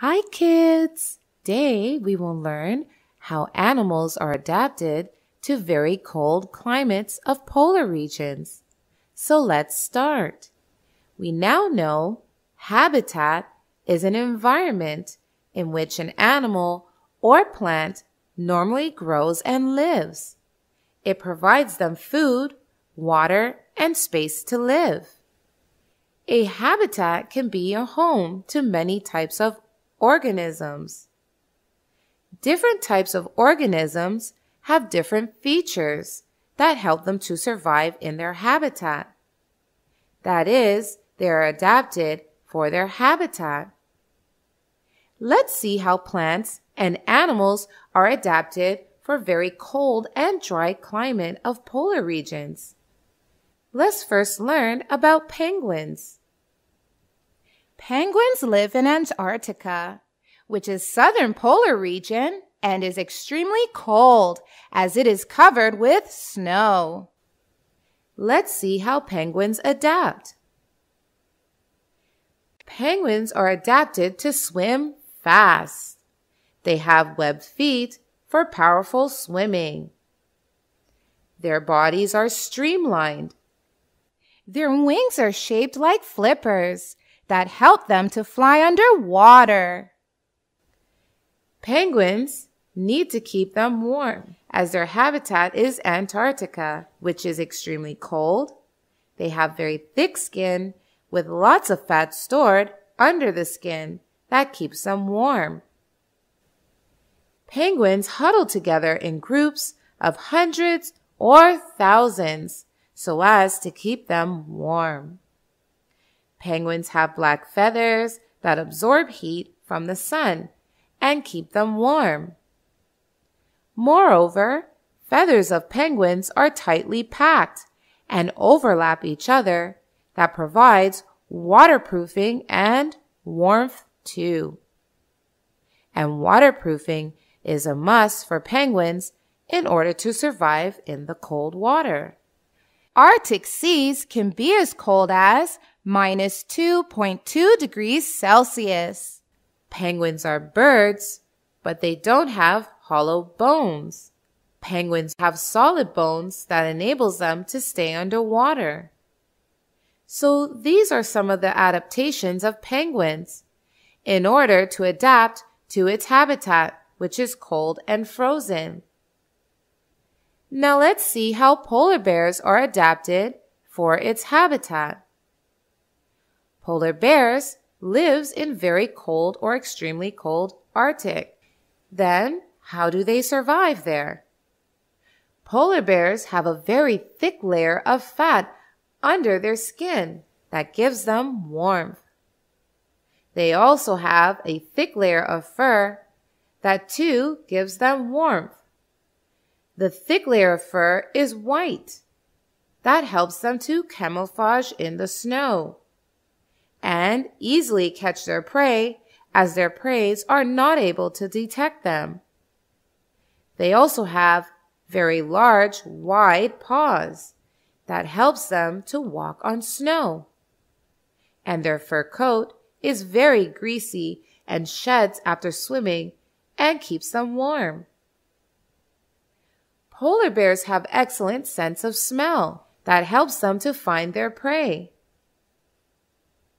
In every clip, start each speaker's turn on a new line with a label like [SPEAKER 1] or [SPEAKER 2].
[SPEAKER 1] Hi kids! Today we will learn how animals are adapted to very cold climates of polar regions. So let's start. We now know habitat is an environment in which an animal or plant normally grows and lives. It provides them food, water, and space to live. A habitat can be a home to many types of organisms. Different types of organisms have different features that help them to survive in their habitat. That is, they are adapted for their habitat. Let's see how plants and animals are adapted for very cold and dry climate of polar regions. Let's first learn about penguins.
[SPEAKER 2] Penguins live in Antarctica, which is southern polar region and is extremely cold as it is covered with snow.
[SPEAKER 1] Let's see how penguins adapt. Penguins are adapted to swim fast. They have webbed feet for powerful swimming. Their bodies are streamlined.
[SPEAKER 2] Their wings are shaped like flippers that help them to fly underwater.
[SPEAKER 1] Penguins need to keep them warm as their habitat is Antarctica, which is extremely cold. They have very thick skin with lots of fat stored under the skin that keeps them warm. Penguins huddle together in groups of hundreds or thousands so as to keep them warm. Penguins have black feathers that absorb heat from the sun and keep them warm. Moreover, feathers of penguins are tightly packed and overlap each other that provides waterproofing and warmth too. And waterproofing is a must for penguins in order to survive in the cold water.
[SPEAKER 2] Arctic seas can be as cold as minus 2.2 degrees Celsius.
[SPEAKER 1] Penguins are birds, but they don't have hollow bones. Penguins have solid bones that enables them to stay underwater. So these are some of the adaptations of penguins in order to adapt to its habitat, which is cold and frozen. Now let's see how polar bears are adapted for its habitat. Polar bears lives in very cold or extremely cold Arctic. Then, how do they survive there? Polar bears have a very thick layer of fat under their skin that gives them warmth. They also have a thick layer of fur that too gives them warmth. The thick layer of fur is white. That helps them to camouflage in the snow and easily catch their prey as their preys are not able to detect them. They also have very large, wide paws that helps them to walk on snow. And their fur coat is very greasy and sheds after swimming and keeps them warm. Polar bears have excellent sense of smell that helps them to find their prey.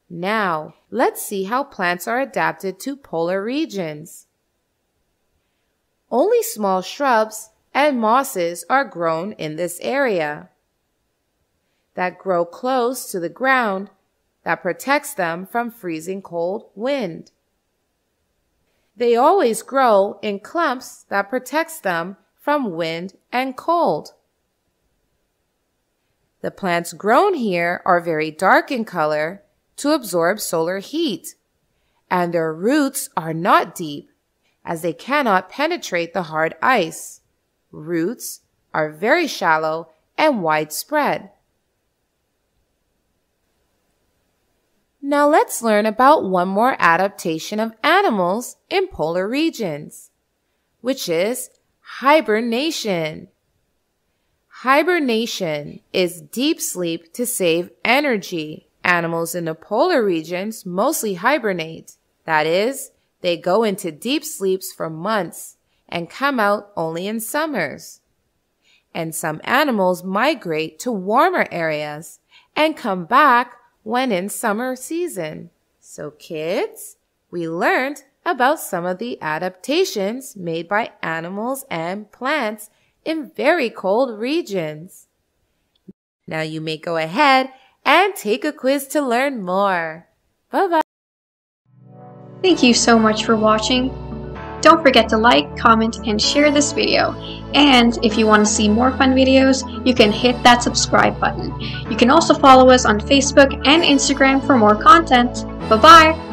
[SPEAKER 1] Now, let's see how plants are adapted to polar regions. Only small shrubs and mosses are grown in this area that grow close to the ground that protects them from freezing cold wind. They always grow in clumps that protects them from wind and cold. The plants grown here are very dark in color to absorb solar heat. And their roots are not deep as they cannot penetrate the hard ice. Roots are very shallow and widespread. Now let's learn about one more adaptation of animals in polar regions, which is hibernation. Hibernation is deep sleep to save energy. Animals in the polar regions mostly hibernate. That is, They go into deep sleeps for months and come out only in summers. And some animals migrate to warmer areas and come back when in summer season. So kids, we learned about some of the adaptations made by animals and plants in very cold regions. Now you may go ahead and take a quiz to learn more. Bye bye.
[SPEAKER 3] Thank you so much for watching. Don't forget to like, comment, and share this video. And if you want to see more fun videos, you can hit that subscribe button. You can also follow us on Facebook and Instagram for more content. Bye-bye!